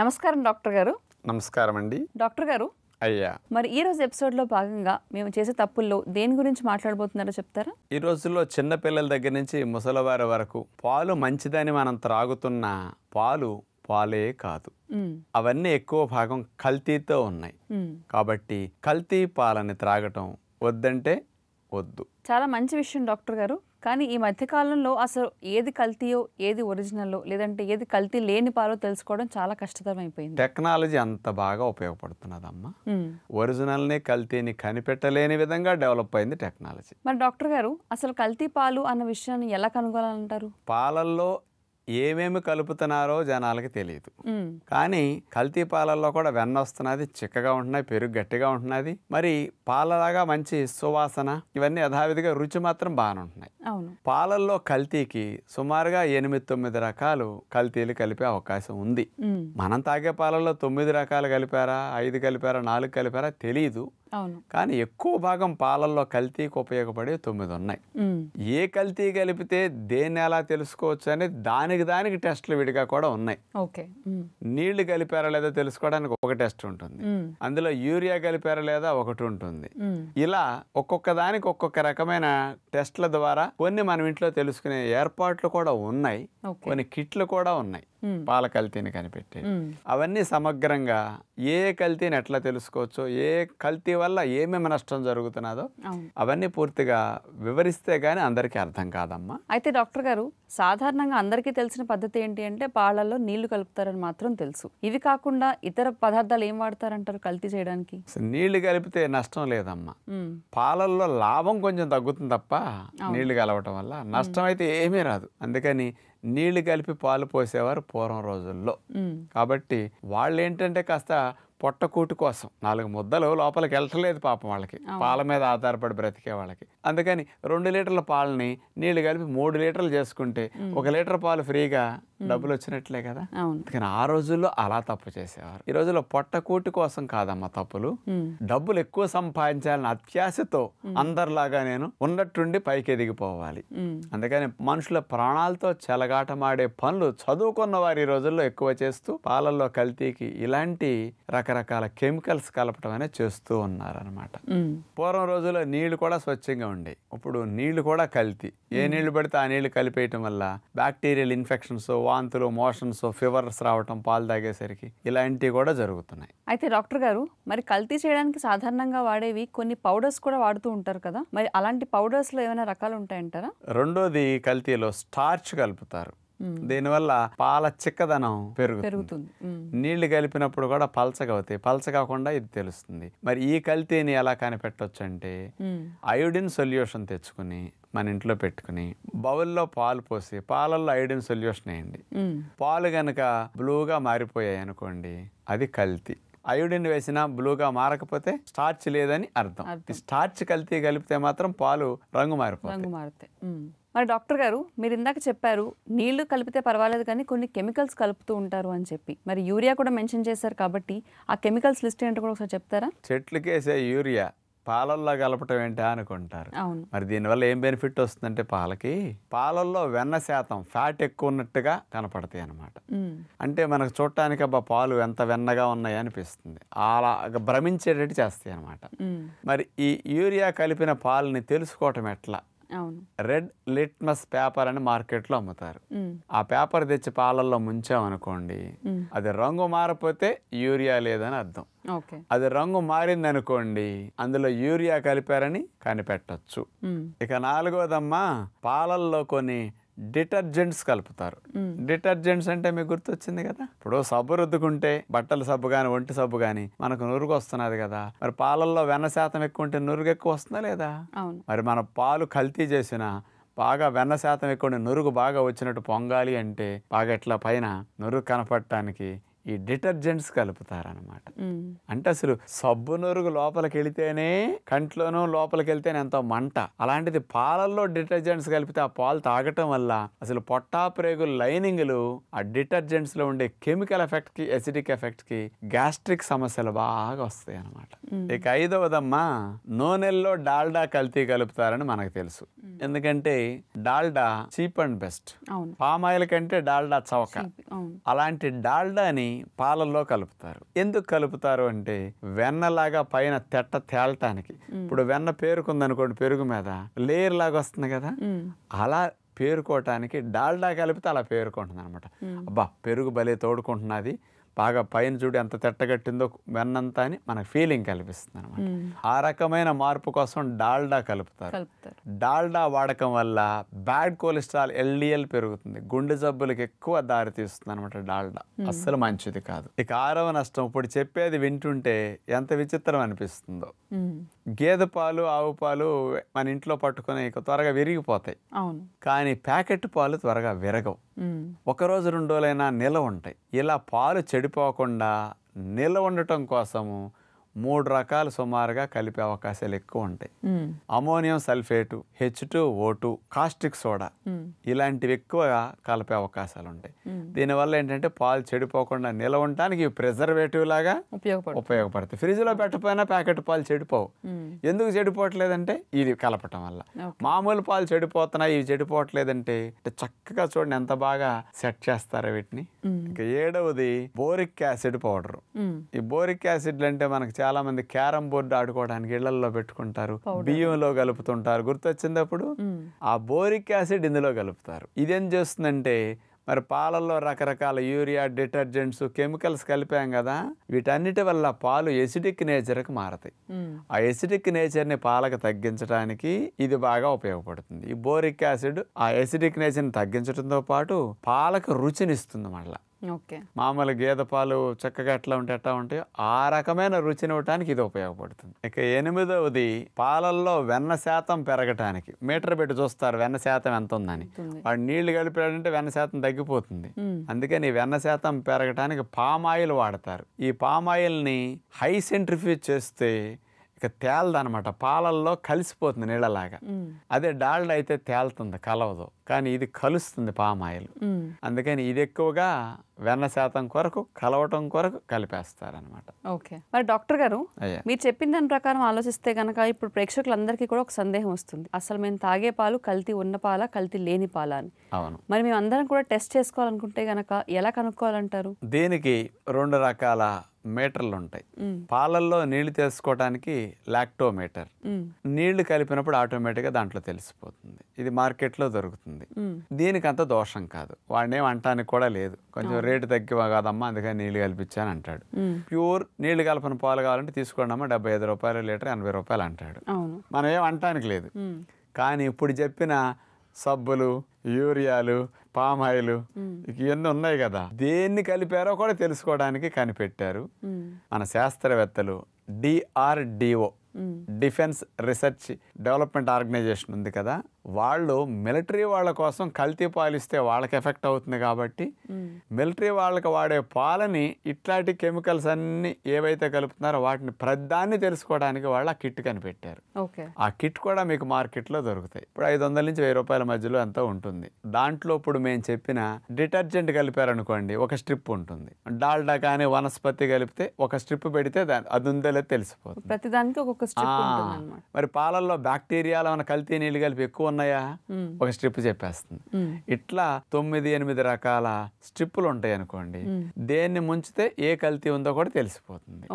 నమస్కారం డాక్టర్ గారు. నమస్కారం అండి. డాక్టర్ గారు అయ్యా. మరి ఈ రోజు ఎపిసోడ్లో భాగంగా మేము చేసే తప్పుల్లో దేని గురించి మాట్లాడబోతున్నారో చెప్తారా? ఈ రోజుల్లో చిన్న పిల్లల దగ్గర నుంచి ముసలివారి వరకు పాలు మంచిదని మనం త్రాగుతున్న పాలు పాలే కాదు. అవన్నీ ఎక్కువ భాగం కల్తీతో ఉన్నాయి. కాబట్టి కల్తీ పాలని త్రాగటం వద్దంటే వద్దు. చాలా మంచి విషయం డాక్టర్ గారు. కానీ ఈ మధ్యకాలంలో అసలు ఏది కల్తీయో ఏది ఒరిజినల్లో లేదంటే ఏది కల్తీ లేని పాలో తెలుసుకోవడం చాలా కష్టతరం అయిపోయింది టెక్నాలజీ అంత బాగా ఉపయోగపడుతున్నదమ్మా. మ్మ్. ఒరిజినల్ని కల్తీని కనిపెట్టలేని విధంగా డెవలప్ అయింది టెక్నాలజీ. మరి డాక్టర్ గారు అసలు కల్తీ పాలు అన్న విషయాన్ని ఎలా కనుగొనాలంటారు? పాలల్లో ఏమేమి కలుపుతున్నారో జనాలకి తెలియదు. కానీ కల్తీ పాలల్లో కూడా వెన్న వస్తున్నది చిక్కగా ఉంటున్నాయి పెరుగు గట్టిగా ఉంటున్నది. మరి పాలలాగా మంచి సువాసన ఇవన్నీ యథావిధిగా రుచి మాత్రం బాగానే ఉంటున్నాయి. పాలల్లో కల్తీకి సుమారుగా ఎనిమిది తొమ్మిది రకాలు కల్తీలు కలిపే అవకాశం ఉంది. మనం తాగే పాలల్లో తొమ్మిది రకాలు కలిపారా ఐదు కలిపారా నాలుగు కలిపారా తెలియదు. కానీ ఎక్కువ భాగం పాలల్లో కల్తీకి ఉపయోగపడే తొమ్మిది ఉన్నాయి. ఏ కల్తీ కలిపితే దేన్ని ఎలా తెలుసుకోవచ్చు అనేది దానికి దానికి టెస్టులు విడిగా కూడా ఉన్నాయి. నీళ్ళు కలిపారా లేదా తెలుసుకోవడానికి ఒక టెస్ట్ ఉంటుంది. అందులో యూరియా కలిపారా లేదా ఒకటి ఉంటుంది. ఇలా ఒక్కొక్క దానికి ఒక్కొక్క రకమైన టెస్ట్ల ద్వారా కొన్ని మనం ఇంట్లో తెలుసుకునే ఏర్పాట్లు కూడా ఉన్నాయి కొన్ని కిట్లు కూడా ఉన్నాయి. పాల కల్తీని కనిపెట్టి. అవన్నీ సమగ్రంగా ఏ కల్తీని ఎట్లా తెలుసుకోవచ్చో ఏ కల్తీ వల్ల ఏమేమి నష్టం జరుగుతున్నదో అవును. అవన్నీ పూర్తిగా వివరిస్తే గానీ అందరికీ అర్థం కాదమ్మా. అయితే డాక్టర్ గారు సాధారణంగా అందరికీ తెలిసిన పద్ధతి ఏంటి అంటే పాలల్లో నీళ్ళు కలుపుతారని మాత్రం తెలుసు. ఇవి కాకుండా ఇతర పదార్థాలు ఏం వాడతారంటారు కల్తీ చేయడానికి? నీళ్ళు కలిపితే నష్టం లేదమ్మా. మ్మ్. పాలల్లో లాభం కొంచెం తగ్గుతుంది తప్ప నీళ్ళు కలవటం వల్ల నష్టం అయితే ఏమీ రాదు. అందుకని నీళ్ళు కలిపి పాలు పోసేవారు పూర్వం రోజుల్లో. కాబట్టి వాళ్ళు ఏంటంటే కాస్త పొట్టకూటి కోసం. నాలుగు ముద్దలు లోపలికి వెళ్ళట్లేదు పాపం వాళ్ళకి. పాల మీద ఆధారపడి బ్రతికే వాళ్ళకి. అందుకని రెండు లీటర్ల పాలని నీళ్ళు కలిపి మూడు లీటర్లు చేసుకుంటే ఒక లీటర్ పాలు ఫ్రీగా డబ్బులు వచ్చినట్లే కదా? అందుకని ఆ రోజుల్లో అలా తప్పు చేసేవారు. ఈ రోజుల్లో పొట్టకూటి కోసం కాదమ్మా తప్పులు. డబ్బులు ఎక్కువ సంపాదించాలని అత్యాశతో అందరిలాగా నేను ఉన్నట్టుండి పైకి ఎదిగిపోవాలి. అందుకని మనుషుల ప్రాణాలతో చెలగాటమాడే పనులు చదువుకున్న వారు ఈ రోజుల్లో ఎక్కువ చేస్తూ పాలల్లో కల్తీకి ఇలాంటి రకరకాల కెమికల్స్ కలపడం అనేది చేస్తూ ఉన్నారనమాట. పూర్వం రోజుల్లో నీళ్ళు కూడా స్వచ్ఛంగా ఉండే. ఇప్పుడు నీళ్ళు కూడా కల్తీ. ఏ నీళ్ళు పడితే ఆ నీళ్ళు కలిపేయటం వల్ల బ్యాక్టీరియల్ ఇన్ఫెక్షన్స్ వాంతులు మోషన్స్ ఫీవర్స్ రావటం పాలు తాగేసరికి ఇలాంటివి కూడా జరుగుతున్నాయి. అయితే డాక్టర్ గారు మరి కల్తీ చేయడానికి సాధారణంగా వాడేవి కొన్ని పౌడర్స్ కూడా వాడుతూ ఉంటారు కదా? మరి అలాంటి పౌడర్స్లో ఏమైనా రకాలు ఉంటాయంటారా? రెండోది కల్తీలో స్టార్చ్ కలుపుతారు. దీనివల్ల పాల చిక్కదనం పెరుగుతుంది. నీళ్ళు కలిపినప్పుడు కూడా పలచగా అవుతాయి. పలచ కాకుండా ఇది తెలుస్తుంది. మరి ఈ కల్తీని ఎలా కనిపెట్టొచ్చు అంటే. అయోడిన్ సొల్యూషన్ తెచ్చుకుని మన ఇంట్లో పెట్టుకుని బౌల్లో పాలు పోసి పాలల్లో అయోడిన్ సొల్యూషన్ వేయండి. పాలు గనక బ్లూగా మారిపోయాయి అనుకోండి అది కల్తీ. అయోడిన్ వేసినా బ్లూగా మారకపోతే స్టార్చ్ లేదని అర్థం. స్టార్చ్ కల్తీ కలిపితే మాత్రం పాలు రంగు మారిపోతాయి. మరి డాక్టర్ గారు మీరు ఇందాక చెప్పారు నీళ్ళు కలిపితే పర్వాలేదు కానీ కొన్ని కెమికల్స్ కలుపుతూ ఉంటారు అని చెప్పి. మరి యూరియా కూడా మెన్షన్ చేశారు కాబట్టి ఆ కెమికల్స్ లిస్ట్ ఏంటో కూడా ఒకసారి చెప్తారా? చెట్లకేసే యూరియా పాలల్లో కలపటం ఏంటా అనుకుంటారు. అవును. మరి దీనివల్ల ఏం బెనిఫిట్ వస్తుందంటే పాలకి? పాలల్లో వెన్న శాతం ఫ్యాట్ ఎక్కువ ఉన్నట్టుగా కనపడతాయి అన్నమాట. మ్మ్. అంటే మనకు చూడటానికి అబ్బా పాలు ఎంత వెన్నగా ఉన్నాయి అనిపిస్తుంది. అలా భ్రమించేటట్టు చేస్తాయి అన్నమాట. మ్మ్. మరి ఈ యూరియా కలిపిన పాలని తెలుసుకోవటం ఎట్లా? రెడ్ లిట్మస్ పేపర్ అని మార్కెట్లో అమ్ముతారు మ్మ్. ఆ పేపర్ తెచ్చి పాలల్లో ముంచామనుకోండి. అది రంగు మారిపోతే యూరియా లేదని అర్థం అది రంగు మారిందనుకోండి అందులో యూరియా కలిపారని కనిపెట్టొచ్చు. ఇక నాలుగోదమ్మా పాలల్లో కొన్ని డిటర్జెంట్స్ కలుపుతారు. డిటర్జెంట్స్ అంటే మీకు గుర్తొచ్చింది కదా? ఇప్పుడు సబ్బు రుద్దుకుంటే బట్టల సబ్బు కానీ ఒంటి సబ్బు కానీ మనకు నురుగు వస్తున్నది కదా? మరి పాలల్లో వెన్న శాతం ఎక్కువ ఉంటే నురుగు ఎక్కువ వస్తుందా లేదా? మరి మన పాలు కల్తీ చేసిన బాగా వెన్న శాతం ఎక్కువ నురుగు బాగా వచ్చినట్టు పొంగాలి అంటే బాగా ఇట్లా పైన నురుగు కనపడటానికి ఈ డిటర్జెంట్స్ కలుపుతారనమాట. అంటే అసలు సబ్బు నురుగు లోపలికి వెళితేనే కంట్లోనూ లోపలికి వెళ్తేనే ఎంతో మంట. అలాంటిది పాలల్లో డిటర్జెంట్స్ కలిపితే ఆ పాలు తాగటం వల్ల అసలు పొట్టా ప్రేగుల లైనింగ్లు ఆ డిటర్జెంట్స్లో ఉండే కెమికల్ ఎఫెక్ట్కి ఎసిడిక్ ఎఫెక్ట్కి గ్యాస్ట్రిక్ సమస్యలు బాగా వస్తాయి అన్నమాట ఇక ఐదవదమ్మా నూనెల్లో డాల్డా కల్తీ కలుపుతారని మనకు తెలుసు. ఎందుకంటే Dalda cheap and best. Palm oil కంటే డాల్డా చవక. అలాంటి డాల్డాని పాలల్లో కలుపుతారు. ఎందుకు కలుపుతారు అంటే వెన్నలాగా పైన తెట్ట తేలటానికి. ఇప్పుడు వెన్న పేరుకుందనుకోండి పెరుగు మీద లేయర్ లాగా వస్తుంది కదా. అలా పేరుకోవటానికి డాల్డా కలిపితే అలా పేరుకుంటుంది అనమాట అబ్బా పెరుగు భలే తోడుకుంటున్నది. బాగా పైన చూడు ఎంత తెట్టగట్టిందో వెన్నంతా అని మనకు ఫీలింగ్ కల్పిస్తుంది అనమాట. ఆ రకమైన మార్పు కోసం డాల్డా కలుపుతారు. డాల్డా వాడకం వల్ల బ్యాడ్ కొలెస్ట్రాల్ ఎల్డిఎల్ పెరుగుతుంది. గుండె జబ్బులకు ఎక్కువ దారి తీస్తుంది అనమాట డాల్డా అస్సలు మంచిది కాదు. ఇక ఆరవ నష్టం ఇప్పుడు చెప్పేది వింటుంటే ఎంత విచిత్రం అనిపిస్తుందో. గేదె పాలు ఆవు పాలు మన ఇంట్లో పట్టుకొని త్వరగా విరిగిపోతాయి. అవును. కానీ ప్యాకెట్ పాలు త్వరగా విరగవు. మ్మ్. ఒక రోజు రెండు రోజులైనా నిల్వ ఉంటాయి. ఇలా పాలు చెడిపోకుండా నిల్వ ఉండటం కోసము మూడు రకాలు సుమారుగా కలిపే అవకాశాలు ఎక్కువ ఉంటాయి. Ammonium sulphate H two O two caustic soda. ఇలాంటివి ఎక్కువగా కలిపే అవకాశాలు ఉంటాయి దీనివల్ల ఏంటంటే పాలు చెడిపోకుండా నిల్వ ఉండటానికి ప్రిజర్వేటివ్ లాగా ఉపయోగపడుతుంది ఉపయోగపడతాయి ఫ్రిడ్జ్లో పెట్టకపోయినా ప్యాకెట్ పాలు చెడిపోవు. ఎందుకు చెడిపోవట్లేదంటే ఇది కలపటం వల్ల. మామూలు పాలు చెడిపోతున్నాయి ఇవి చెడిపోవట్లేదంటే అంటే చక్కగా చూడండి ఎంత బాగా సెట్ చేస్తారో వీటిని. ఇక ఏడవది బోరిక్ యాసిడ్ పౌడర్. ఈ బోరిక్ యాసిడ్లు అంటే మనకు చాలా మంది క్యారమ్ బోర్డు ఆడుకోవడానికి ఇళ్ళలో పెట్టుకుంటారు బియ్యంలో కలుపుతుంటారు. గుర్తొచ్చినప్పుడు. ఆ బోరిక్ యాసిడ్ ఇందులో కలుపుతారు. ఇదేం చేస్తుందంటే మరి పాలల్లో రకరకాల యూరియా డిటర్జెంట్స్ కెమికల్స్ కలిపాం కదా వీటన్నిటి వల్ల పాలు ఎసిడిక్ నేచర్కి మారతాయి. ఆ ఎసిడిక్ నేచర్ని పాలకు తగ్గించడానికి ఇది బాగా ఉపయోగపడుతుంది. ఈ బోరిక్ యాసిడ్ ఆ ఎసిడిక్ నేచర్ని తగ్గించడంతో పాటు పాలకు రుచినిస్తుంది మళ్ళీ. మామూలు గేదె పాలు చక్కగా ఎట్లా ఉంటే ఎట్లా ఉంటాయో ఆ రకమైన రుచిని ఇవ్వటానికి ఇది ఉపయోగపడుతుంది. ఇక ఎనిమిదవది పాలల్లో వెన్న శాతం పెరగటానికి. మీటర్ పెట్టి చూస్తారు వెన్న శాతం ఎంత ఉందని. వాడు నీళ్ళు కలిపాడంటే వెన్న శాతం తగ్గిపోతుంది. అందుకని వెన్న శాతం పెరగటానికి పామ్ ఆయిల్ వాడతారు. ఈ పామ్ ఆయిల్ని హై సెంట్రిఫ్యూజ్ చేస్తే ఇక తేలదనమాట పాలల్లో కలిసిపోతుంది నీళ్ళలాగా. అదే డాల్డా అయితే తేలుతుంది కలవదు. కానీ ఇది కలుస్తుంది పామ్ ఆయిల్. మ్మ్. అందుకని ఇది ఎక్కువగా వెన్న శాతం కొరకు కలవటం కొరకు కలిపేస్తారనమాట ఓకే. మరి డాక్టర్ గారు మీరు చెప్పిన దాని ప్రకారం ఆలోచిస్తే కనుక ఇప్పుడు ప్రేక్షకులందరికీ కూడా ఒక సందేహం వస్తుంది. అసలు మేము తాగే పాలు కల్తీ ఉన్న పాల కల్తీ లేని పాల అని. అవును. మరి మేము అందరం కూడా టెస్ట్ చేసుకోవాలనుకుంటే గనక ఎలా కనుక్కోవాలంటారు? దీనికి రెండు రకాల మీటర్లు ఉంటాయి. పాలల్లో నీళ్ళు తెలుసుకోవడానికి లాక్టోమీటర్. నీళ్ళు కలిపినప్పుడు ఆటోమేటిక్గా దాంట్లో తెలిసిపోతుంది. ఇది మార్కెట్లో దొరుకుతుంది. దీనికి అంత దోషం కాదు. వాడిని ఏం అంటానికి కూడా లేదు. కొంచెం రేటు తగ్గివా కాదమ్మా అందుకని నీళ్ళు కలిపించాను అంటాడు. ప్యూర్ నీళ్ళు కలపని పాలు కావాలంటే తీసుకోండి అమ్మా డెబ్బై ఐదు రూపాయలు లీటర్ ఎనభై రూపాయలు అంటాడు. మనం ఏం అంటానికి లేదు. కానీ ఇప్పుడు చెప్పిన సబ్బులు యూరియాలు పామాయిలు ఇక ఇవన్నీ ఉన్నాయి కదా. దేన్ని కలిపారో కూడా తెలుసుకోవడానికి కనిపెట్టారు. మన శాస్త్రవేత్తలు DRDO. Defence research development organisation ఉంది కదా. వాళ్ళు మిలిటరీ వాళ్ళ కోసం కల్తీ పాలు ఇస్తే వాళ్ళకి ఎఫెక్ట్ అవుతుంది కాబట్టి. మిలిటరీ వాళ్ళకి వాడే పాలని ఇట్లాంటి కెమికల్స్ అన్ని ఏవైతే కలుపుతున్నారో వాటిని ప్రధాన్ని తెలుసుకోవడానికి వాళ్ళు ఆ కిట్ కనిపెట్టారు ఓకే. ఆ కిట్ కూడా మీకు మార్కెట్లో దొరుకుతాయి. ఇప్పుడు ఐదు వందల నుంచి వెయ్యి రూపాయల మధ్యలో ఎంతో ఉంటుంది. దాంట్లో ఇప్పుడు మేము చెప్పిన డిటర్జెంట్ కలిపారనుకోండి ఒక స్ట్రిప్ ఉంటుంది. డాల్డా కానీ వనస్పతి కలిపితే ఒక స్ట్రిప్ పెడితే దాని అది ఉందో తెలిసిపోతుంది. ప్రతిదానికి ఒక్కొక్క మరి పాలల్లో బ్యాక్టీరియాలు ఏమైనా కల్తీ నీళ్ళు కలిపి ఎక్కువ ఉన్నాయా ఒక స్ట్రిప్ చెప్పేస్తుంది. ఇట్లా తొమ్మిది ఎనిమిది రకాల స్ట్రిప్పులు ఉంటాయి అనుకోండి దేన్ని ముంచితే ఏ కల్తీ ఉందో కూడా తెలిసిపోతుంది.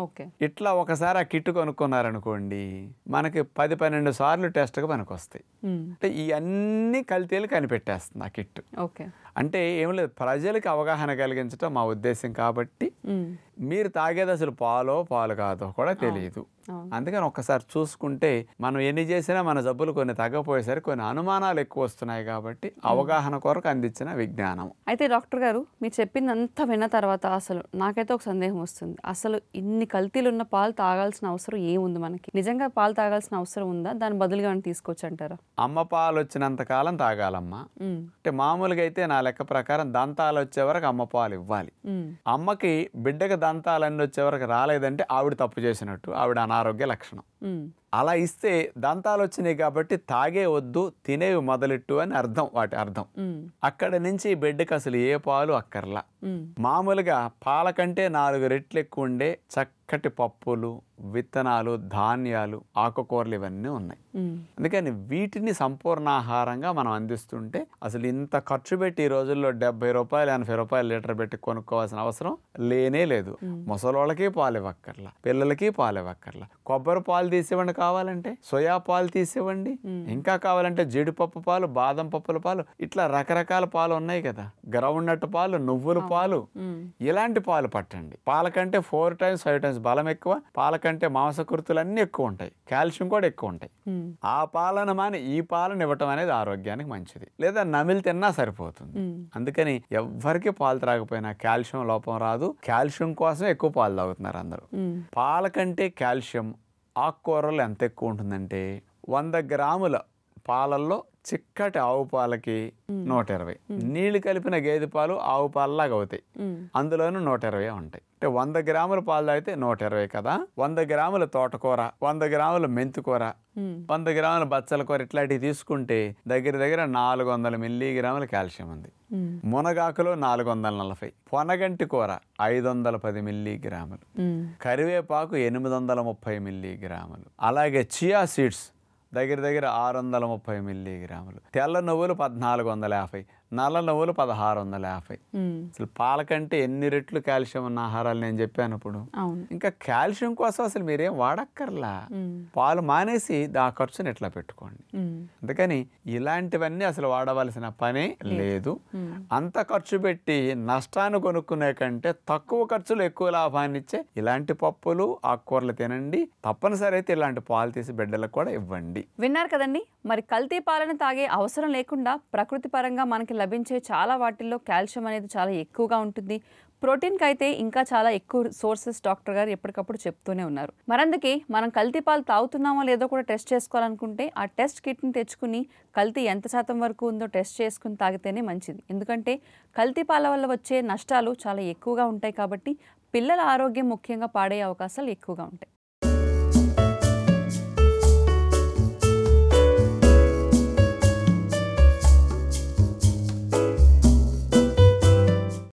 ఇట్లా ఒకసారి ఆ కిట్ కొనుక్కున్నారనుకోండి మనకి పది పన్నెండు సార్లు టెస్ట్కి పనికొస్తాయి మ్మ్. అంటే ఈ అన్ని కల్తీలు కనిపెట్టేస్తుంది ఆ కిట్ ఓకే. అంటే ఏం లేదు ప్రజలకు అవగాహన కలిగించడం మా ఉద్దేశం కాబట్టి. మీరు తాగేది అసలు పాలో పాలు కాదో కూడా తెలియదు. అందుకని ఒక్కసారి చూసుకుంటే మనం ఎన్ని చేసినా మన జబ్బులు కొన్ని తగ్గపోయేసరికి కొన్ని అనుమానాలు ఎక్కువ వస్తున్నాయి కాబట్టి అవగాహన కొరకు అందించిన విజ్ఞానం. అయితే డాక్టర్ గారు మీరు చెప్పిందంతా విన్న తర్వాత అసలు నాకైతే ఒక సందేహం వస్తుంది. అసలు ఇన్ని కల్తీలు ఉన్న పాలు తాగాల్సిన అవసరం ఏముంది మనకి? నిజంగా పాలు తాగాల్సిన అవసరం ఉందా? దాని బదులుగా ఏమైనా తీసుకోవచ్చు అంటారా? అమ్మ పాలు వచ్చినంత కాలం తాగాలమ్మా. మ్మ్. అంటే మామూలుగా అయితే నా లెక్క ప్రకారం దంతాలు వచ్చే వరకు అమ్మ పాలు ఇవ్వాలి మ్మ్. అమ్మకి బిడ్డకి దంతాలన్నీ వచ్చే వరకు రాలేదంటే ఆవిడ తప్పు చేసినట్టు ఆవిడ అనారోగ్య లక్షణం. అలా ఇస్తే దంతాలు వచ్చినాయి కాబట్టి తాగే వద్దు తినేవి మొదలెట్టు అని అర్థం వాటి అర్థం. అక్కడ నుంచి బిడ్డకి అసలు ఏ పాలు అక్కర్లా మ్మ్. మామూలుగా పాల కంటే నాలుగు రెట్లు ఎక్కువ ఉండే చక్కటి పప్పులు విత్తనాలు ధాన్యాలు ఆకుకూరలు ఇవన్నీ ఉన్నాయి. అందుకని వీటిని సంపూర్ణాహారంగా మనం అందిస్తుంటే అసలు ఇంత ఖర్చు పెట్టి ఈ రోజుల్లో డెబ్బై రూపాయలు ఎనభై రూపాయలు లీటర్ పెట్టి కొనుక్కోవాల్సిన అవసరం లేనే లేదు ముసలోళ్ళకి పాలు ఇవ్వక్కర్లా పిల్లలకి పాలు ఇవ్వక్కర్లా కొబ్బరి పాలు తీసివ్వండి కావాలంటే సోయా పాలు తీసివ్వండి. ఇంకా కావాలంటే జీడిపప్పు పాలు బాదం పప్పుల పాలు ఇట్లా రకరకాల పాలు ఉన్నాయి కదా. గ్రౌండ్ నట్ పాలు నువ్వుల పాలు. ఇలాంటి పాలు పట్టండి. పాల కంటే ఫోర్ టైమ్స్ ఫైవ్ టైమ్స్ బలం ఎక్కువ. పాల కంటే మాంసకృతులు అన్నీ ఎక్కువ ఉంటాయి. కాల్షియం కూడా ఎక్కువ ఉంటాయి. ఆ పాలన మాని ఈ పాలను ఇవ్వటం అనేది ఆరోగ్యానికి మంచిది. లేదా నమిలి తిన్నా సరిపోతుంది. అందుకని ఎవ్వరికి పాలు త్రాగపోయినా కాల్షియం లోపం రాదు. కాల్షియం కోసం ఎక్కువ పాలు తాగుతున్నారు అందరూ. పాల కంటే కాల్షియం ఆకుకూరలు ఎంత ఎక్కువ ఉంటుందంటే వంద గ్రాముల పాలల్లో చిక్కటి ఆవు పాలకి నూట ఇరవై నీళ్ళు కలిపిన గేదె పాలు ఆవు పాలలాగా అవుతాయి. అందులోనూ నూట ఇరవై ఉంటాయి. అంటే వంద గ్రాముల పాలు తాగితే నూట ఇరవై కదా? వంద గ్రాముల తోటకూర వంద గ్రాముల మెంతికూర. వంద గ్రాముల బచ్చల కూర ఇట్లాంటివి తీసుకుంటే దగ్గర దగ్గర నాలుగు వందల మిల్లీగ్రాముల కాల్షియం ఉంది. మునగాకులో నాలుగు వందల నలభై. పొనగంటి కూర ఐదు వందల పది మిల్లీగ్రాములు. మ్మ్. కరివేపాకు ఎనిమిది వందల ముప్పై మిల్లీగ్రాములు. అలాగే చియా సీడ్స్ దగ్గర దగ్గర ఆరు వందల ముప్పై మిల్లీగ్రాములు. తెల్ల నువ్వులు పద్నాలుగు వందల యాభై. నల్ల నువ్వులు పదహారు వందల యాభై. అసలు పాల కంటే ఎన్ని రెట్లు కాల్షియం ఉన్న ఆహారాలు నేను చెప్పాను ఇప్పుడు. అవును. ఇంకా కాల్షియం కోసం అసలు మీరేం వాడక్కర్లా. పాలు మానేసి ఆ ఖర్చుని ఎట్లా పెట్టుకోండి. అందుకని ఇలాంటివన్నీ అసలు వాడవలసిన పనే లేదు. అంత ఖర్చు పెట్టి నష్టాన్ని కొనుక్కునే కంటే తక్కువ ఖర్చులు ఎక్కువ లాభాన్ని ఇచ్చే ఇలాంటి పప్పులు ఆకుకూరలు తినండి. తప్పనిసరి అయితే ఇలాంటి పాలు తీసి బిడ్డలకు కూడా ఇవ్వండి. విన్నారు కదండి? మరి కల్తీ పాలను తాగే అవసరం లేకుండా ప్రకృతి పరంగా మనకి లభించే చాలా వాటిల్లో కాల్షియం అనేది చాలా ఎక్కువగా ఉంటుంది. ప్రోటీన్కి అయితే ఇంకా చాలా ఎక్కువ సోర్సెస్ డాక్టర్ గారు ఎప్పటికప్పుడు చెప్తూనే ఉన్నారు. మరందుకే మనం కల్తీ పాలు తాగుతున్నామో లేదో కూడా టెస్ట్ చేసుకోవాలనుకుంటే ఆ టెస్ట్ కిట్ని తెచ్చుకుని కల్తీ ఎంత శాతం వరకు ఉందో టెస్ట్ చేసుకుని తాగితేనే మంచిది. ఎందుకంటే కల్తీ పాల వల్ల వచ్చే నష్టాలు చాలా ఎక్కువగా ఉంటాయి కాబట్టి పిల్లల ఆరోగ్యం ముఖ్యంగా పాడే అవకాశాలు ఎక్కువగా ఉంటాయి.